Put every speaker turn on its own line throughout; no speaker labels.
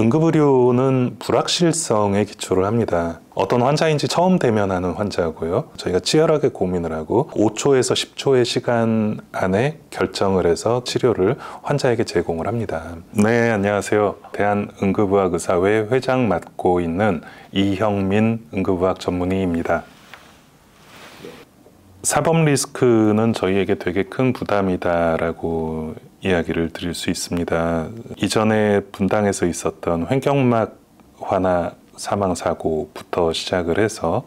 응급의료는 불확실성에 기초를 합니다. 어떤 환자인지 처음 대면하는 환자고요. 저희가 치열하게 고민을 하고 5초에서 10초의 시간 안에 결정을 해서 치료를 환자에게 제공을 합니다. 네, 안녕하세요. 대한응급의학의사회 회장 맡고 있는 이형민 응급의학 전문의입니다. 사법 리스크는 저희에게 되게 큰 부담이다라고 이야기를 드릴 수 있습니다. 이전에 분당에서 있었던 횡격막 화나 사망 사고부터 시작을 해서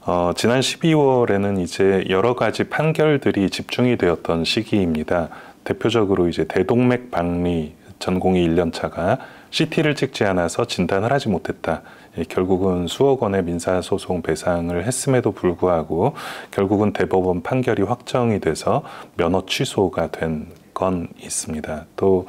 어, 지난 12월에는 이제 여러 가지 판결들이 집중이 되었던 시기입니다. 대표적으로 이제 대동맥 박리 전공의 1년차가 CT를 찍지 않아서 진단을 하지 못했다. 예, 결국은 수억 원의 민사소송 배상을 했음에도 불구하고 결국은 대법원 판결이 확정이 돼서 면허 취소가 된 건 있습니다. 또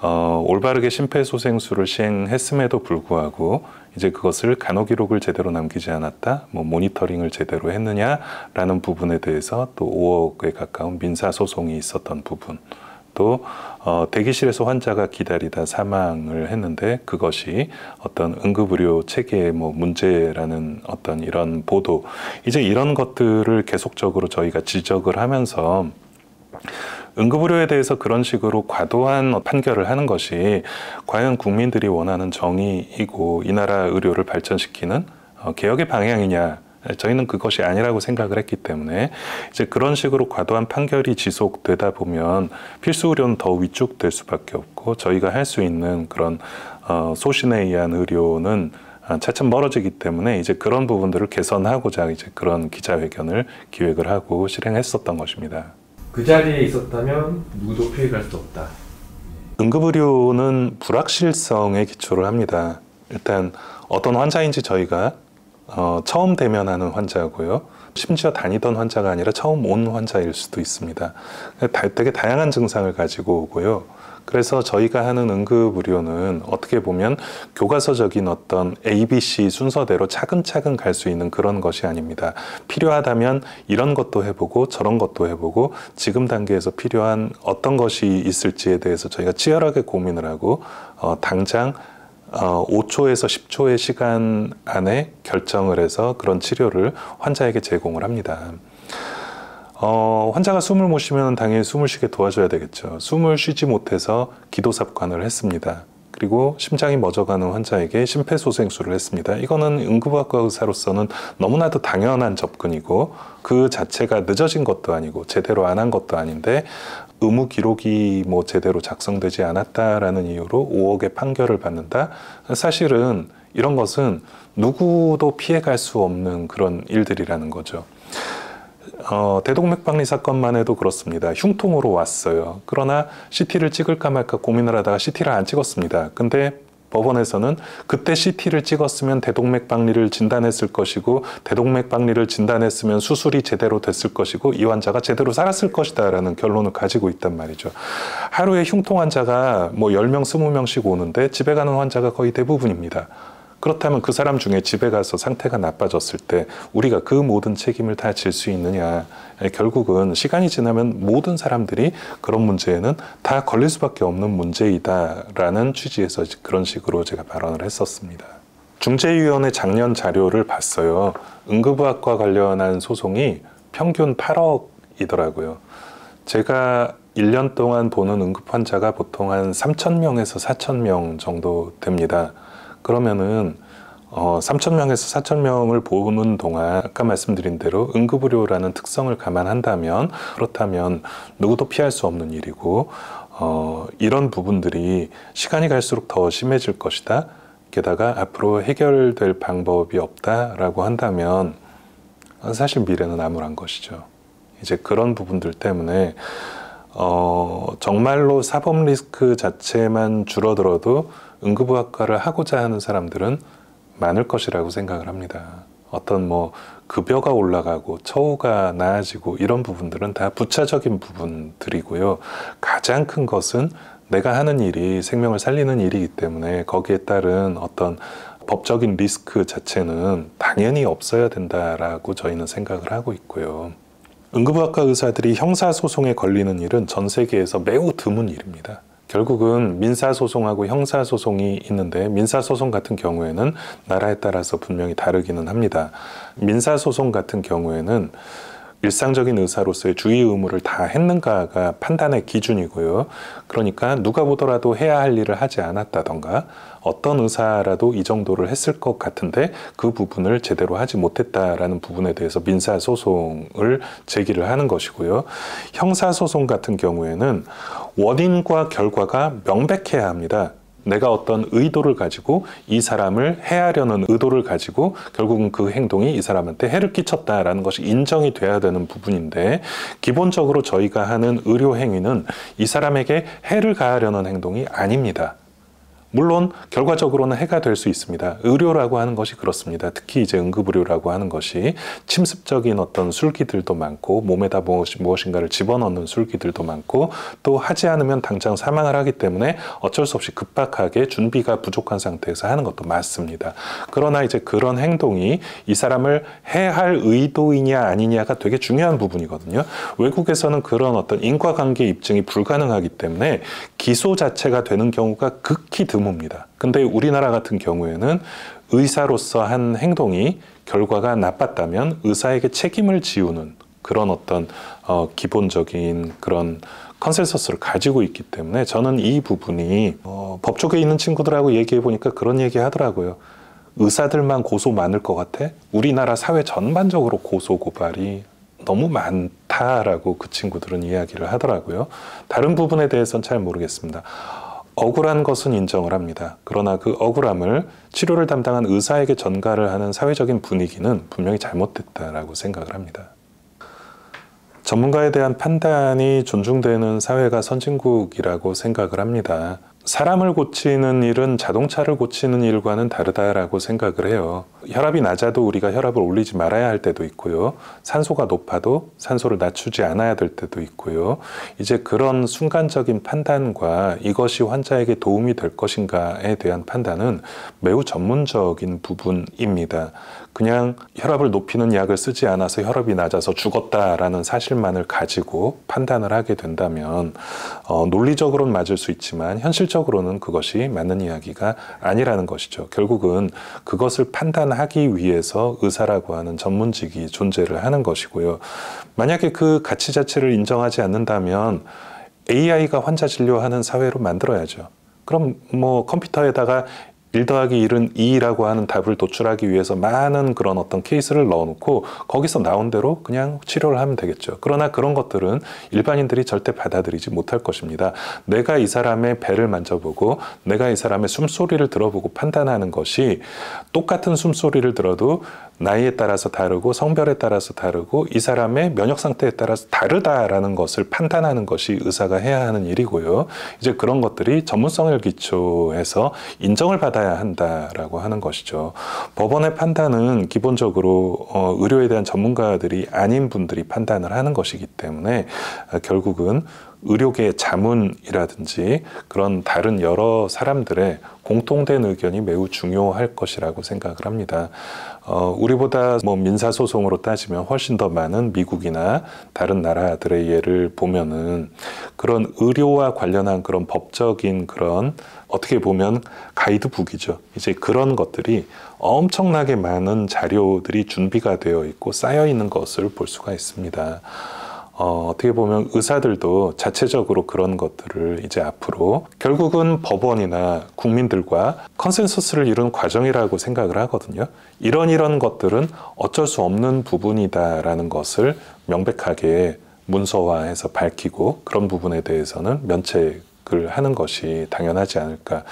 어, 올바르게 심폐소생술을 시행했음에도 불구하고 이제 그것을 간호 기록을 제대로 남기지 않았다, 뭐 모니터링을 제대로 했느냐라는 부분에 대해서 또 5억에 가까운 민사 소송이 있었던 부분. 또 어, 대기실에서 환자가 기다리다 사망을 했는데 그것이 어떤 응급의료 체계의 뭐 문제라는 어떤 이런 보도. 이제 이런 것들을 계속적으로 저희가 지적을 하면서 응급의료에 대해서 그런 식으로 과도한 판결을 하는 것이 과연 국민들이 원하는 정의이고 이 나라 의료를 발전시키는 어, 개혁의 방향이냐 저희는 그것이 아니라고 생각을 했기 때문에 이제 그런 식으로 과도한 판결이 지속되다 보면 필수 의료는 더 위축될 수밖에 없고 저희가 할 수 있는 그런 어, 소신에 의한 의료는 어, 차츰 멀어지기 때문에 이제 그런 부분들을 개선하고자 이제 그런 기자회견을 기획을 하고 실행했었던 것입니다.
그 자리에 있었다면 누구도 피해갈 수 없다.
응급의료는 불확실성에 기초를 합니다. 일단 어떤 환자인지 저희가 어, 처음 대면하는 환자고요. 심지어 다니던 환자가 아니라 처음 온 환자일 수도 있습니다. 되게 다양한 증상을 가지고 오고요. 그래서 저희가 하는 응급 의료는 어떻게 보면 교과서적인 어떤 ABC 순서대로 차근차근 갈 수 있는 그런 것이 아닙니다. 필요하다면 이런 것도 해보고 저런 것도 해보고 지금 단계에서 필요한 어떤 것이 있을지에 대해서 저희가 치열하게 고민을 하고 어, 당장 어, 5초에서 10초의 시간 안에 결정을 해서 그런 치료를 환자에게 제공을 합니다. 어, 환자가 숨을 못 쉬면 당연히 숨을 쉬게 도와줘야 되겠죠. 숨을 쉬지 못해서 기도삽관을 했습니다. 그리고 심장이 멎어가는 환자에게 심폐소생술을 했습니다. 이거는 응급학과 의사로서는 너무나도 당연한 접근이고 그 자체가 늦어진 것도 아니고 제대로 안 한 것도 아닌데 의무 기록이 뭐 제대로 작성되지 않았다라는 이유로 5억의 판결을 받는다. 사실은 이런 것은 누구도 피해갈 수 없는 그런 일들이라는 거죠. 어, 대동맥박리 사건만 해도 그렇습니다. 흉통으로 왔어요. 그러나 CT를 찍을까 말까 고민을 하다가 CT를 안 찍었습니다. 근데 법원에서는 그때 CT를 찍었으면 대동맥 박리를 진단했을 것이고 대동맥 박리를 진단했으면 수술이 제대로 됐을 것이고 이 환자가 제대로 살았을 것이다라는 결론을 가지고 있단 말이죠. 하루에 흉통 환자가 뭐 10명, 20명씩 오는데 집에 가는 환자가 거의 대부분입니다. 그렇다면 그 사람 중에 집에 가서 상태가 나빠졌을 때 우리가 그 모든 책임을 다 질 수 있느냐. 결국은 시간이 지나면 모든 사람들이 그런 문제에는 다 걸릴 수밖에 없는 문제이다라는 취지에서 그런 식으로 제가 발언을 했었습니다. 중재위원회 작년 자료를 봤어요. 응급의학과 관련한 소송이 평균 8억이더라고요. 제가 1년 동안 보는 응급 환자가 보통 한 3,000명에서 4,000명 정도 됩니다. 그러면은 어, 3,000명에서 4,000명을 보는 동안 아까 말씀드린 대로 응급의료라는 특성을 감안한다면 그렇다면 누구도 피할 수 없는 일이고 어, 이런 부분들이 시간이 갈수록 더 심해질 것이다. 게다가 앞으로 해결될 방법이 없다라고 한다면 사실 미래는 암울한 것이죠. 이제 그런 부분들 때문에 어, 정말로 사법 리스크 자체만 줄어들어도 응급의학과를 하고자 하는 사람들은 많을 것이라고 생각을 합니다. 어떤 뭐 급여가 올라가고 처우가 나아지고 이런 부분들은 다 부차적인 부분들이고요. 가장 큰 것은 내가 하는 일이 생명을 살리는 일이기 때문에 거기에 따른 어떤 법적인 리스크 자체는 당연히 없어야 된다라고 저희는 생각을 하고 있고요. 응급의학과 의사들이 형사소송에 걸리는 일은 전 세계에서 매우 드문 일입니다. 결국은 민사소송하고 형사소송이 있는데 민사소송 같은 경우에는 나라에 따라서 분명히 다르기는 합니다. 민사소송 같은 경우에는 일상적인 의사로서의 주의 의무를 다 했는가가 판단의 기준이고요. 그러니까 누가 보더라도 해야 할 일을 하지 않았다던가 어떤 의사라도 이 정도를 했을 것 같은데 그 부분을 제대로 하지 못했다라는 부분에 대해서 민사소송을 제기를 하는 것이고요. 형사소송 같은 경우에는 원인과 결과가 명백해야 합니다. 내가 어떤 의도를 가지고 이 사람을 해하려는 의도를 가지고 결국은 그 행동이 이 사람한테 해를 끼쳤다라는 것이 인정이 돼야 되는 부분인데 기본적으로 저희가 하는 의료 행위는 이 사람에게 해를 가하려는 행동이 아닙니다. 물론 결과적으로는 해가 될 수 있습니다. 의료라고 하는 것이 그렇습니다. 특히 이제 응급의료라고 하는 것이 침습적인 어떤 술기들도 많고 몸에다 무엇인가를 집어넣는 술기들도 많고 또 하지 않으면 당장 사망을 하기 때문에 어쩔 수 없이 급박하게 준비가 부족한 상태에서 하는 것도 맞습니다. 그러나 이제 그런 행동이 이 사람을 해할 의도이냐 아니냐가 되게 중요한 부분이거든요. 외국에서는 그런 어떤 인과관계 입증이 불가능하기 때문에 기소 자체가 되는 경우가 극히 드문 드뭅니다. 근데 우리나라 같은 경우에는 의사로서 한 행동이 결과가 나빴다면 의사에게 책임을 지우는 그런 어떤 어, 기본적인 그런 컨센서스를 가지고 있기 때문에 저는 이 부분이 어, 법조계에 있는 친구들하고 얘기해 보니까 그런 얘기 하더라고요. 의사들만 고소 많을 것 같아? 우리나라 사회 전반적으로 고소 고발이 너무 많다라고 그 친구들은 이야기를 하더라고요. 다른 부분에 대해서는 잘 모르겠습니다. 억울한 것은 인정을 합니다. 그러나 그 억울함을 치료를 담당한 의사에게 전가를 하는 사회적인 분위기는 분명히 잘못됐다라고 생각을 합니다. 전문가에 대한 판단이 존중되는 사회가 선진국이라고 생각을 합니다. 사람을 고치는 일은 자동차를 고치는 일과는 다르다라고 생각을 해요. 혈압이 낮아도 우리가 혈압을 올리지 말아야 할 때도 있고요. 산소가 높아도 산소를 낮추지 않아야 될 때도 있고요. 이제 그런 순간적인 판단과 이것이 환자에게 도움이 될 것인가에 대한 판단은 매우 전문적인 부분입니다. 그냥 혈압을 높이는 약을 쓰지 않아서 혈압이 낮아서 죽었다라는 사실만을 가지고 판단을 하게 된다면 어, 논리적으로는 맞을 수 있지만 현실적으로는 그것이 맞는 이야기가 아니라는 것이죠. 결국은 그것을 판단하기 위해서 의사라고 하는 전문직이 존재를 하는 것이고요. 만약에 그 가치 자체를 인정하지 않는다면 AI가 환자 진료하는 사회로 만들어야죠. 그럼 뭐 컴퓨터에다가 1 더하기 1은 2라고 하는 답을 도출하기 위해서 많은 그런 어떤 케이스를 넣어놓고 거기서 나온 대로 그냥 치료를 하면 되겠죠. 그러나 그런 것들은 일반인들이 절대 받아들이지 못할 것입니다. 내가 이 사람의 배를 만져보고 내가 이 사람의 숨소리를 들어보고 판단하는 것이 똑같은 숨소리를 들어도 나이에 따라서 다르고 성별에 따라서 다르고 이 사람의 면역 상태에 따라서 다르다라는 것을 판단하는 것이 의사가 해야 하는 일이고요. 이제 그런 것들이 전문성을 기초해서 인정을 받아야 한다라고 하는 것이죠. 법원의 판단은 기본적으로 어, 의료에 대한 전문가들이 아닌 분들이 판단을 하는 것이기 때문에 어, 결국은 의료계 자문이라든지 그런 다른 여러 사람들의 공통된 의견이 매우 중요할 것이라고 생각을 합니다. 어, 우리보다 뭐 민사소송으로 따지면 훨씬 더 많은 미국이나 다른 나라들의 예를 보면은 그런 의료와 관련한 그런 법적인 그런 어떻게 보면 가이드북이죠. 이제 그런 것들이 엄청나게 많은 자료들이 준비가 되어 있고 쌓여 있는 것을 볼 수가 있습니다. 어, 어떻게 보면 의사들도 자체적으로 그런 것들을 이제 앞으로 결국은 법원이나 국민들과 컨센서스를 이룬 과정이라고 생각을 하거든요. 이런 이런 것들은 어쩔 수 없는 부분이다라는 것을 명백하게 문서화해서 밝히고 그런 부분에 대해서는 면책을 하는 것이 당연하지 않을까.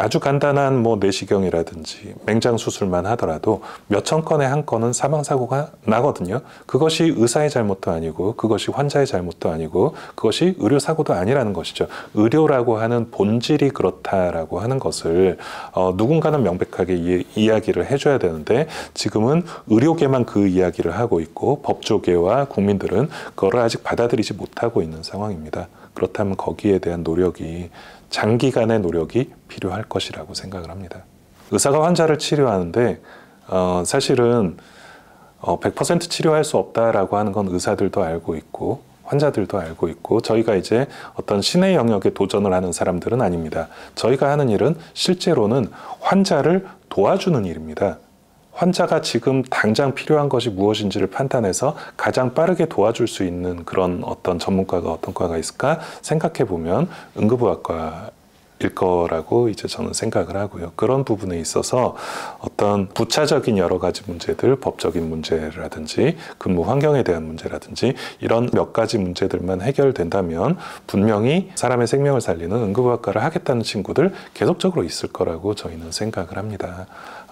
아주 간단한 뭐 내시경이라든지 맹장 수술만 하더라도 몇천 건에 한 건은 사망 사고가 나거든요. 그것이 의사의 잘못도 아니고 그것이 환자의 잘못도 아니고 그것이 의료 사고도 아니라는 것이죠. 의료라고 하는 본질이 그렇다라고 하는 것을 어, 누군가는 명백하게 이, 이야기를 해줘야 되는데 지금은 의료계만 그 이야기를 하고 있고 법조계와 국민들은 그거를 아직 받아들이지 못하고 있는 상황입니다. 그렇다면 거기에 대한 노력이 장기간의 노력이 필요할 것이라고 생각을 합니다. 의사가 환자를 치료하는데 어, 사실은 어, 100% 치료할 수 없다라고 하는 건 의사들도 알고 있고 환자들도 알고 있고 저희가 이제 어떤 신의 영역에 도전을 하는 사람들은 아닙니다. 저희가 하는 일은 실제로는 환자를 도와주는 일입니다. 환자가 지금 당장 필요한 것이 무엇인지를 판단해서 가장 빠르게 도와줄 수 있는 그런 어떤 전문가가 어떤 과가 있을까 생각해 보면 응급의학과 일 거라고 이제 저는 생각을 하고요. 그런 부분에 있어서 어떤 부차적인 여러 가지 문제들, 법적인 문제라든지 근무 환경에 대한 문제라든지 이런 몇 가지 문제들만 해결된다면 분명히 사람의 생명을 살리는 응급의학과를 하겠다는 친구들 계속적으로 있을 거라고 저희는 생각을 합니다.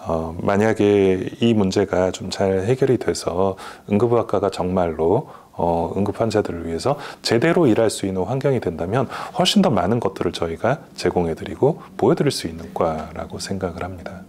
어, 만약에 이 문제가 좀 잘 해결이 돼서 응급의학과가 정말로 어, 응급 환자들을 위해서 제대로 일할 수 있는 환경이 된다면 훨씬 더 많은 것들을 저희가 제공해드리고 보여드릴 수 있는 과라고 생각을 합니다.